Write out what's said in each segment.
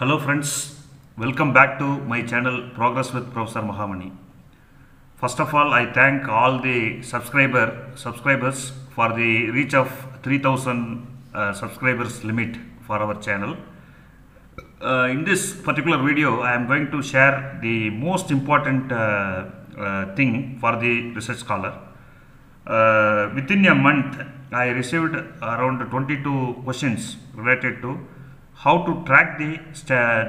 Hello friends, welcome back to my channel Progress with Professor Mahamani. First of all, I thank all the subscriber subscribers for the reach of 3000 uh, subscribers limit for our channel. Uh, in this particular video, I am going to share the most important uh, uh, thing for the research scholar. Uh, within a month, I received around 22 questions related to how to track the,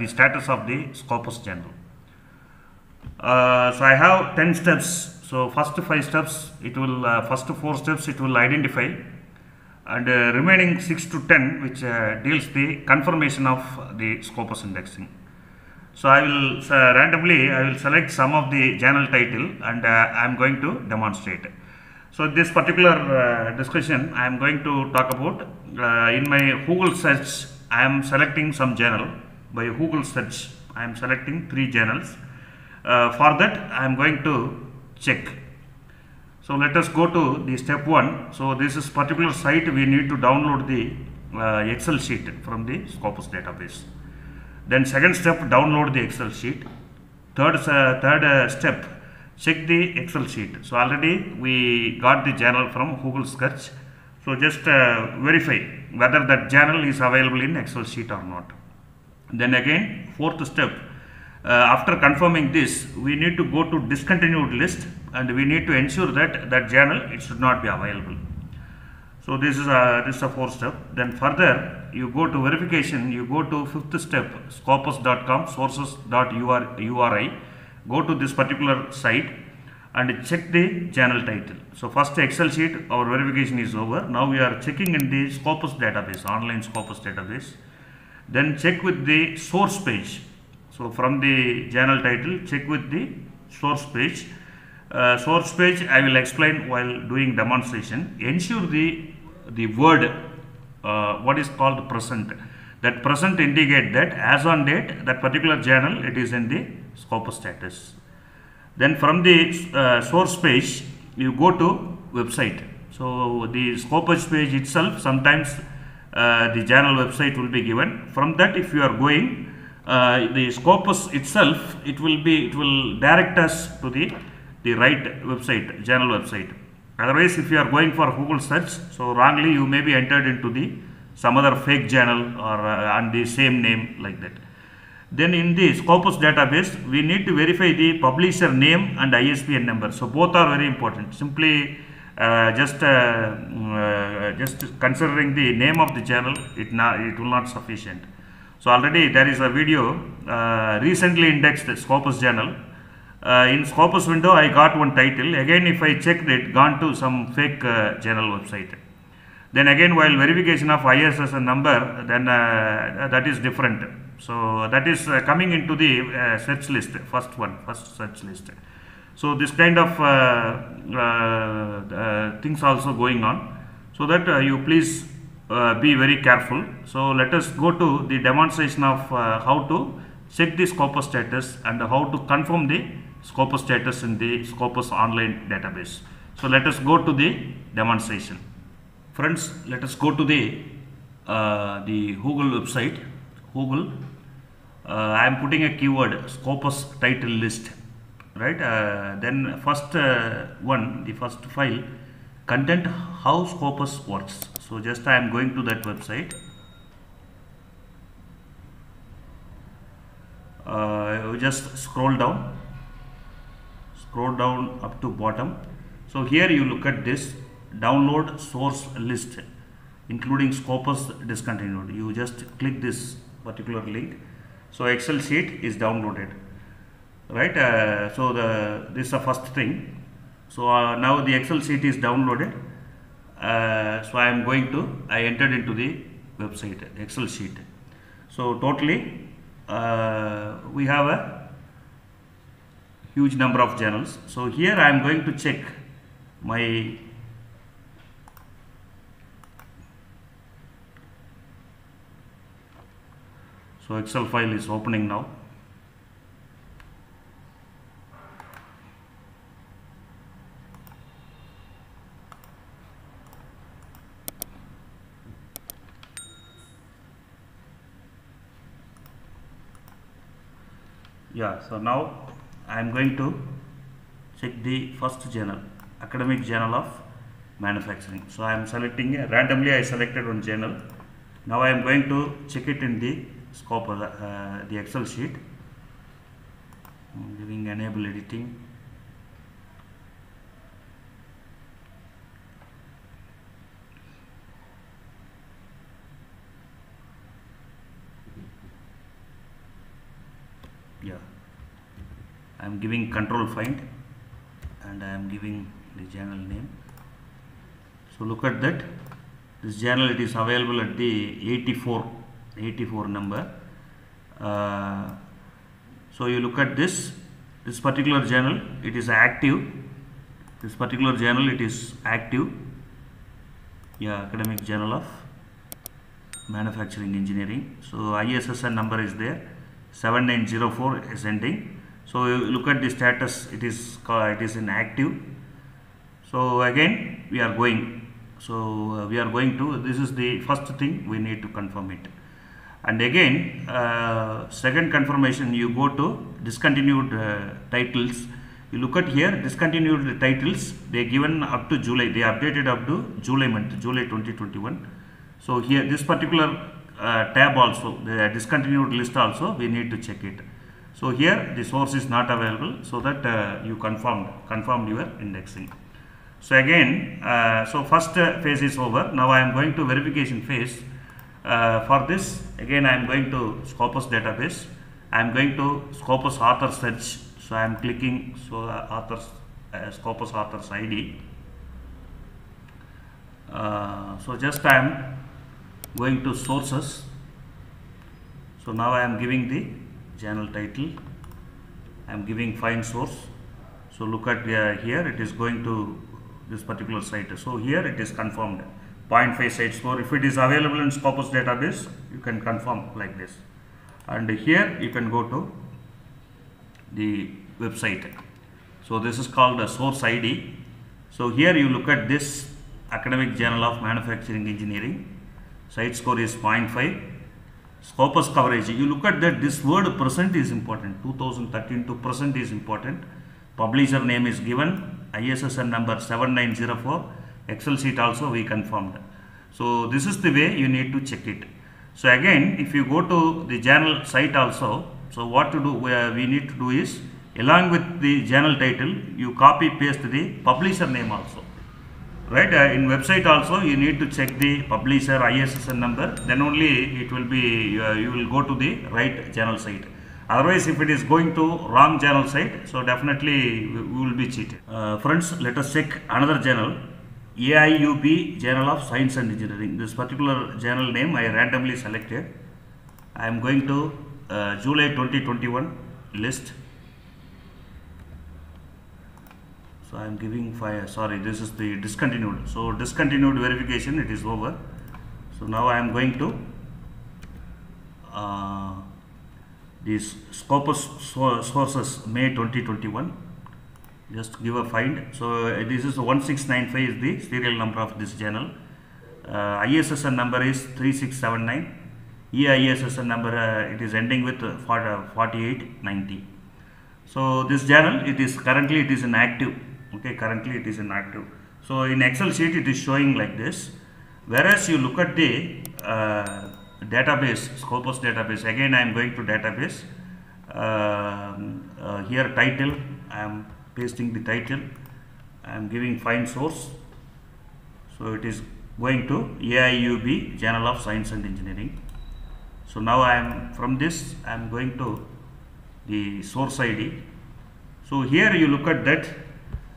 the status of the Scopus journal. Uh, so I have 10 steps. So first five steps, it will uh, first four steps it will identify, and uh, remaining six to 10 which uh, deals the confirmation of the Scopus indexing. So I will uh, randomly I will select some of the journal title and uh, I am going to demonstrate. So this particular discussion I am going to talk about in my Google search I am selecting some journal by Google search I am selecting three journals. Uh, for that I am going to check. So let us go to the step one. So this is particular site we need to download the uh, Excel sheet from the Scopus database. Then second step download the Excel sheet. Third uh, third uh, step check the Excel sheet. So already we got the journal from Google search. So just uh, verify whether that journal is available in Excel sheet or not. Then again fourth step uh, after confirming this we need to go to discontinued list and we need to ensure that that journal it should not be available. So this is a this is a fourth step. Then further you go to verification. You go to fifth step scopus.com sources.uri. Go to this particular site and check the journal title. So first Excel sheet our verification is over. Now we are checking in the Scopus database, online Scopus database. Then check with the source page. So from the journal title, check with the source page. Uh, source page I will explain while doing demonstration. Ensure the the word uh, what is called present. That present indicate that as on date that particular journal it is in the Scopus status. Then from the uh, source page you go to website. So the Scopus page itself sometimes uh, the journal website will be given. From that if you are going uh, the Scopus itself it will be it will direct us to the the right website journal website. Otherwise if you are going for Google search so wrongly you may be entered into the some other fake journal or uh, and the same name like that. Then in the Scopus database, we need to verify the publisher name and ISBN number. So both are very important. Simply uh, just uh, uh, just considering the name of the journal, it it will not sufficient. So already there is a video uh, recently indexed Scopus journal. Uh, in Scopus window, I got one title. Again, if I checked it, gone to some fake uh, journal website. Then again, while verification of ISSN number, then uh, that is different. So that is uh, coming into the uh, search list, first one, first search list. So this kind of uh, things also going on. So that you please be very careful. So let us go to the demonstration of how to check the Scopus status and how to confirm the Scopus status in the Scopus online database. So let us go to the demonstration. Friends, let us go to the uh, the Google website. Google. Uh, I am putting a keyword Scopus title list, right? Uh, then first uh, one, the first file, content how Scopus works. So just I am going to that website. Uh, just scroll down, scroll down up to bottom. So here you look at this download source list including Scopus discontinued. You just click this particular link. So Excel sheet is downloaded, right? Uh, so the this is the first thing. So uh, now the Excel sheet is downloaded. Uh, so I am going to I entered into the website Excel sheet. So totally uh, we have a huge number of journals. So here I am going to check my Excel file is opening now. yeah so now I am going to check the first journal academic journal of manufacturing so I am selecting randomly I selected one journal now I am going to check it in the scope uh, the excel sheet. I'm giving enable editing. Yeah. I am giving control find and I am giving the journal name. So look at that. This journal it is available at the 84 84 number. Uh, so you look at this this particular journal it is active. This particular journal it is active. Yeah academic journal of manufacturing engineering. So ISSN number is there. 7904 is ending. So you look at the status it is it is in active. So again we are going. So uh, we are going to this is the first thing we need to confirm it and again uh, second confirmation you go to discontinued uh, titles. You look at here discontinued titles they given up to July they updated up to July month July 2021 so here this particular uh, tab also the discontinued list also we need to check it. So here the source is not available so that uh, you confirmed confirmed your indexing. So again uh, so first uh, phase is over. Now I am going to verification phase uh, for this again I am going to Scopus database. I am going to Scopus author search. So I am clicking so uh, authors uh, Scopus authors ID uh, so just I am going to sources. So now I am giving the journal title. I am giving find source. So look at uh, here it is going to this particular site. So here it is confirmed 0.5 sites for if it is available in Scopus database you can confirm like this. And here you can go to the website. So this is called a source ID so here you look at this academic journal of manufacturing engineering. CiteScore is 0.5 scopus coverage. You look at that this word present is important. 2013 to present is important. Publisher name is given. ISSN number 7904 excel sheet also we confirmed. So this is the way you need to check it. So again if you go to the journal site also so what to do we need to do is along with the journal title you copy paste the publisher name also. Right uh, in website also you need to check the publisher ISSN number then only it will be uh, you will go to the right journal site. Otherwise if it is going to wrong journal site so definitely we, we will be cheated. Uh, friends let us check another journal AIUB Journal of Science and Engineering. This particular journal name I randomly selected. I am going to uh, July 2021 list. So I am giving fire sorry this is the discontinued. So discontinued verification it is over. So now I am going to uh, this Scopus sources May 2021 just give a find. So uh, this is 1695 is the serial number of this journal uh, ISSN number is 3679 EISSN number uh, it is ending with uh, 4890 so this journal it is currently it is in active. Okay currently it is in active. So in excel sheet it is showing like this. Whereas you look at the uh, database scopus database again i am going to database. Um, uh, here title i am pasting the title i am giving find source. So it is going to aiub journal of science and engineering. So now i am from this i am going to the source ID. So here you look at that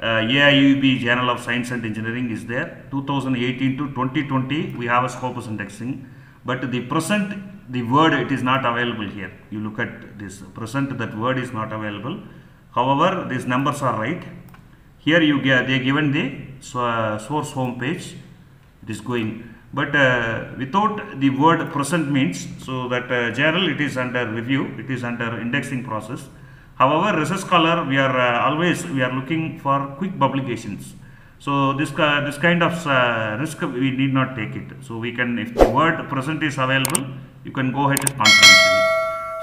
uh, AIUB Journal of Science and Engineering is there. 2018 to 2020 we have a Scopus indexing. But the present the word it is not available here. You look at this present that word is not available however these numbers are right. Here you get they given the uh, source home page. It is going. But uh, without the word present means so that uh, journal it is under review it is under indexing process. However research scholar we are uh, always we are looking for quick publications. So this this kind of uh, risk we need not take it. So we can if the word present is available you can go ahead and confidentially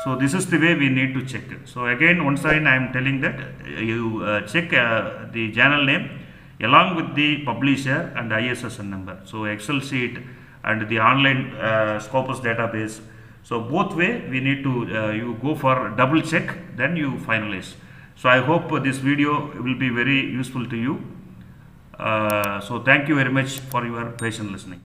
So this is the way we need to check. So again, once again, I am telling that you uh, check uh, the journal name along with the publisher and ISSN number. So Excel sheet and the online uh, Scopus database. So both way we need to uh, you go for double check then you finalize. So I hope this video will be very useful to you. Uh, so thank you very much for your patient listening.